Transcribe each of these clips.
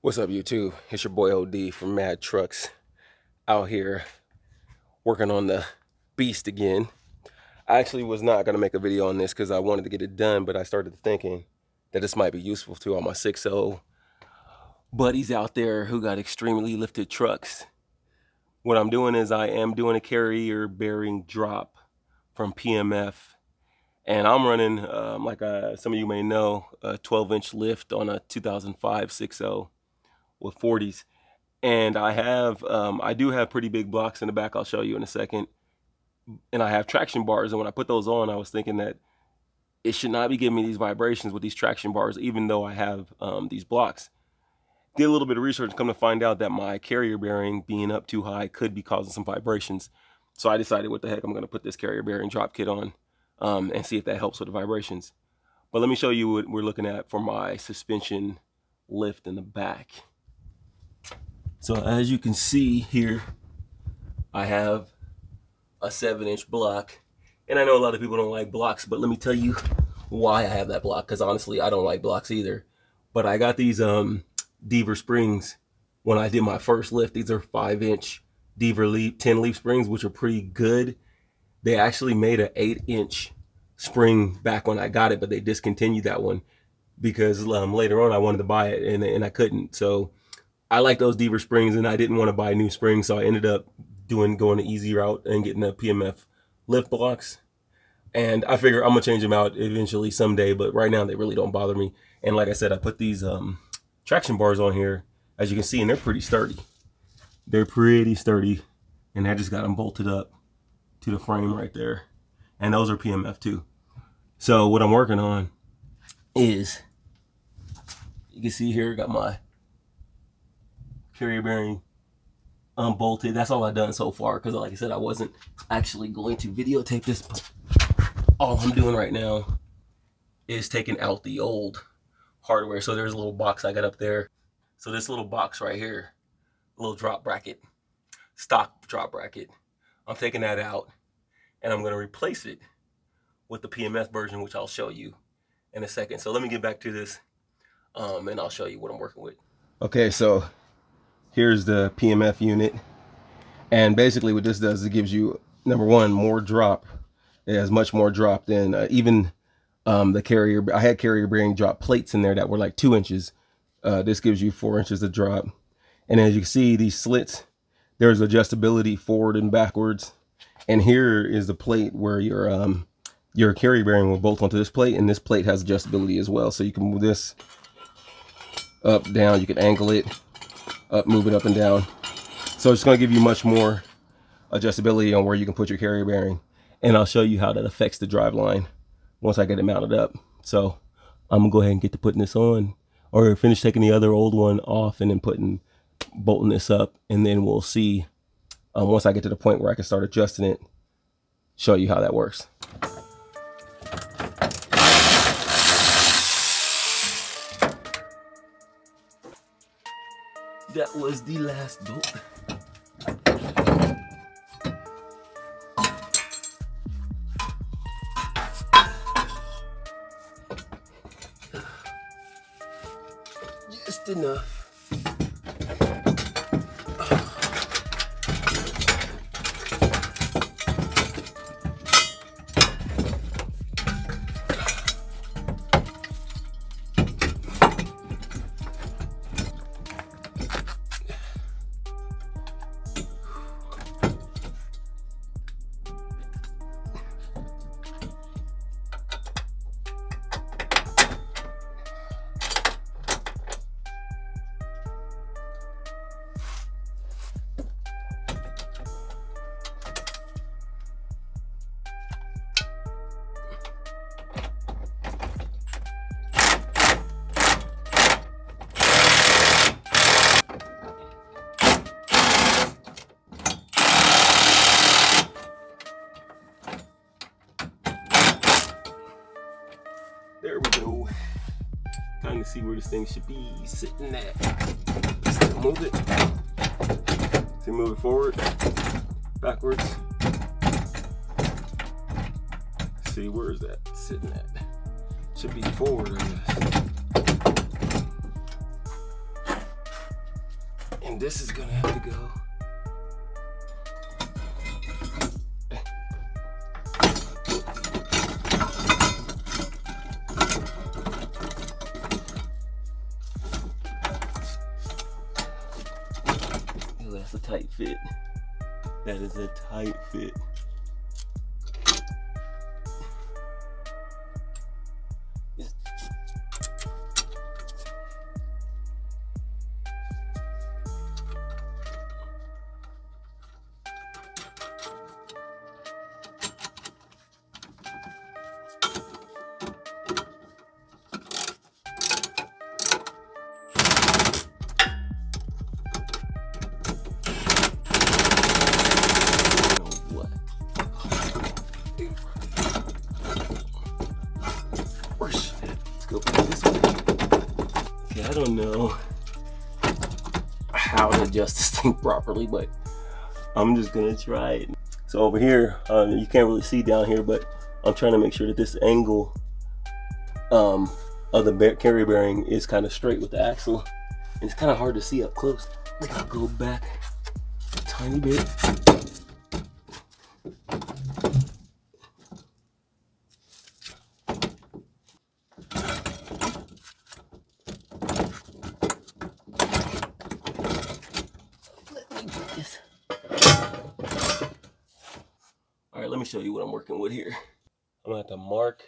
What's up, YouTube? It's your boy OD from Mad Trucks out here working on the beast again. I actually was not going to make a video on this because I wanted to get it done, but I started thinking that this might be useful to all my 6.0 buddies out there who got extremely lifted trucks. What I'm doing is I am doing a carrier bearing drop from PMF and I'm running, um, like uh, some of you may know, a 12 inch lift on a 2005 6.0 with 40s. And I have, um, I do have pretty big blocks in the back. I'll show you in a second. And I have traction bars. And when I put those on, I was thinking that it should not be giving me these vibrations with these traction bars, even though I have um, these blocks. Did a little bit of research come to find out that my carrier bearing being up too high could be causing some vibrations. So I decided, what the heck, I'm going to put this carrier bearing drop kit on um, and see if that helps with the vibrations. But let me show you what we're looking at for my suspension lift in the back. So as you can see here, I have a seven inch block. And I know a lot of people don't like blocks, but let me tell you why I have that block. Because honestly, I don't like blocks either. But I got these um, Deaver springs when I did my first lift. These are five inch Deaver leaf, 10 leaf springs, which are pretty good. They actually made an eight inch spring back when I got it, but they discontinued that one because um, later on I wanted to buy it and, and I couldn't. So I like those Deaver springs and I didn't want to buy new springs. So I ended up doing, going the easy route and getting the PMF lift blocks. And I figure I'm gonna change them out eventually someday, but right now they really don't bother me. And like I said, I put these um, traction bars on here, as you can see, and they're pretty sturdy. They're pretty sturdy. And I just got them bolted up to the frame right there. And those are PMF too. So what I'm working on is, you can see here, got my carrier bearing unbolted. That's all I've done so far because like I said, I wasn't actually going to videotape this. All I'm doing right now is taking out the old hardware. So there's a little box I got up there. So this little box right here, little drop bracket, stock drop bracket, I'm taking that out and I'm going to replace it with the PMF version, which I'll show you in a second. So let me get back to this um, and I'll show you what I'm working with. Okay, so here's the PMF unit. And basically what this does, is it gives you, number one, more drop. It has much more drop than uh, even um, the carrier. I had carrier bearing drop plates in there that were like two inches. Uh, this gives you four inches of drop. And as you can see, these slits, there's adjustability forward and backwards. And here is the plate where your um, your carrier bearing will bolt onto this plate, and this plate has adjustability as well. So you can move this up, down, you can angle it, up, move it up and down. So it's going to give you much more adjustability on where you can put your carrier bearing. And I'll show you how that affects the drive line once I get it mounted up. So I'm to go ahead and get to putting this on or finish taking the other old one off and then putting, bolting this up. And then we'll see um, once I get to the point where I can start adjusting it, show you how that works. That was the last bolt. Just enough. See where this thing should be sitting at. So move it. So move it forward, backwards. see where is that sitting at? Should be forward. And this is gonna have to go. Tight fit. That is a tight fit. Don't know how to adjust this thing properly, but I'm just gonna try it. So over here, um, you can't really see down here, but I'm trying to make sure that this angle um, of the carrier bearing is kind of straight with the axle. And it's kind of hard to see up close. I think I'll go back a tiny bit. Show you what I'm working with here. I'm gonna have to mark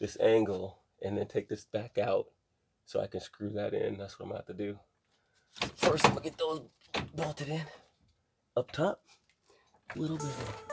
this angle and then take this back out so I can screw that in. That's what I'm gonna have to do. First, I'm gonna get those bolted in up top, a little bit.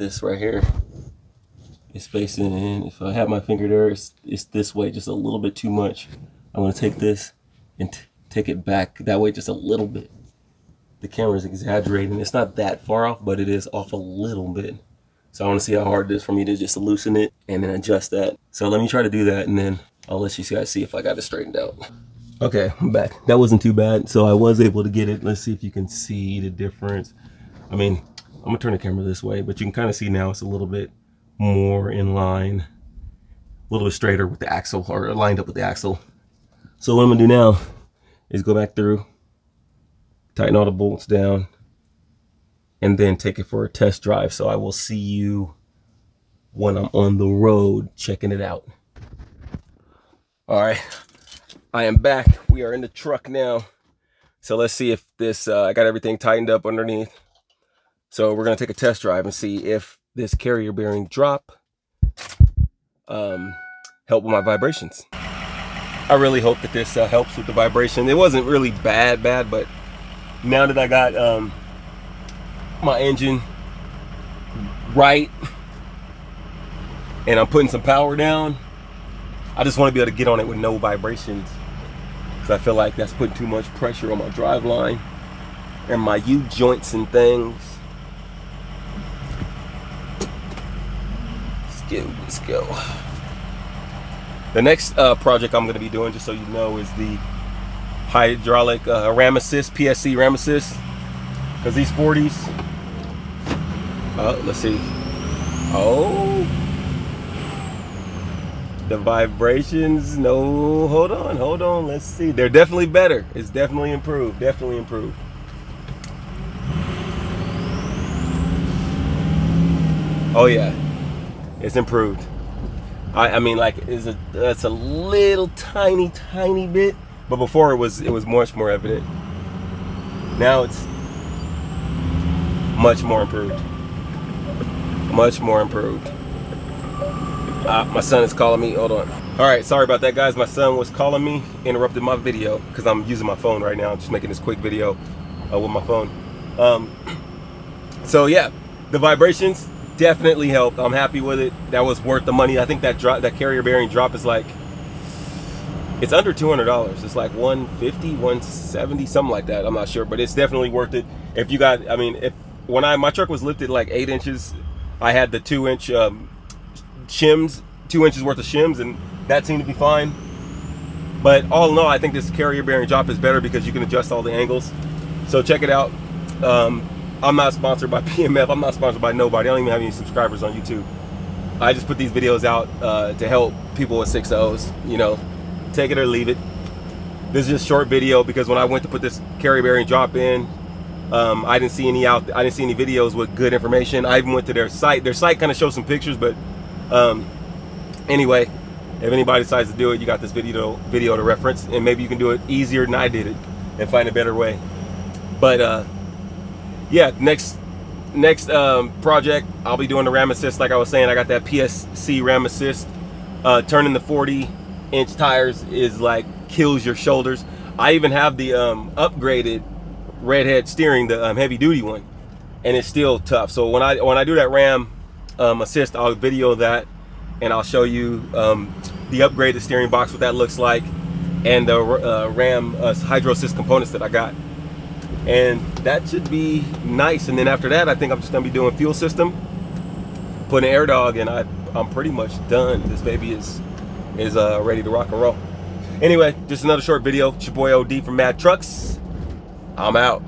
This right here is facing in. If I have my finger there, it's, it's this way just a little bit too much. I'm gonna take this and take it back that way just a little bit. The camera is exaggerating. It's not that far off, but it is off a little bit. So I wanna see how hard it is for me to just loosen it and then adjust that. So let me try to do that and then I'll let you guys see if I got it straightened out. Okay, I'm back. That wasn't too bad. So I was able to get it. Let's see if you can see the difference. I mean, I'm gonna turn the camera this way, but you can kind of see now it's a little bit more in line, a little bit straighter with the axle or lined up with the axle. So what I'm gonna do now is go back through, tighten all the bolts down, and then take it for a test drive. So I will see you when I'm on the road checking it out. All right, I am back. We are in the truck now. So let's see if this, uh, I got everything tightened up underneath. So we're going to take a test drive and see if this carrier bearing drop um, help with my vibrations. I really hope that this uh, helps with the vibration. It wasn't really bad, bad, but now that I got um, my engine right and I'm putting some power down, I just want to be able to get on it with no vibrations. Because I feel like that's putting too much pressure on my drive line and my U-joints and things. go, let's go. The next uh, project I'm going to be doing, just so you know, is the hydraulic uh, ram assist, PSC ram assist. Because these 40s, uh, let's see. Oh, the vibrations, no, hold on, hold on, let's see. They're definitely better. It's definitely improved, definitely improved. Oh yeah, it's improved. I, I mean, like, it's a that's a little tiny, tiny bit, but before it was it was much more evident. Now it's much more improved. Much more improved. Uh, my son is calling me. Hold on. All right, sorry about that, guys. My son was calling me, interrupted my video because I'm using my phone right now. just making this quick video uh, with my phone. Um, so yeah, the vibrations definitely helped. I'm happy with it. That was worth the money. I think that drop, that carrier bearing drop is like, it's under $200. It's like 150, 170, something like that. I'm not sure, but it's definitely worth it. If you got, I mean, if when I my truck was lifted like eight inches, I had the two inch um, shims, two inches worth of shims, and that seemed to be fine. But all in all, I think this carrier bearing drop is better because you can adjust all the angles. So check it out. Um, I'm not sponsored by PMF. I'm not sponsored by nobody. I don't even have any subscribers on YouTube. I just put these videos out uh, to help people with 6.0s. You know, take it or leave it. This is just a short video because when I went to put this carry bearing drop in, um, I didn't see any out. I didn't see any videos with good information. I even went to their site. Their site kind of shows some pictures, but um, anyway, if anybody decides to do it, you got this video video to reference, and maybe you can do it easier than I did it and find a better way. But uh, yeah, next next um, project, I'll be doing the Ram Assist. Like I was saying, I got that PSC Ram Assist. Uh, turning the 40 inch tires is like kills your shoulders. I even have the um, upgraded redhead steering, the um, heavy duty one, and it's still tough. So when I when I do that Ram um, Assist, I'll video that and I'll show you um, the upgraded steering box, what that looks like, and the uh, Ram uh, Hydro Assist components that I got and that should be nice. And then after that I think I'm just gonna be doing fuel system putting an AirDog and I, I'm pretty much done. This baby is is uh, ready to rock and roll. Anyway just another short video. It's your boy OD from Mad Trucks. I'm out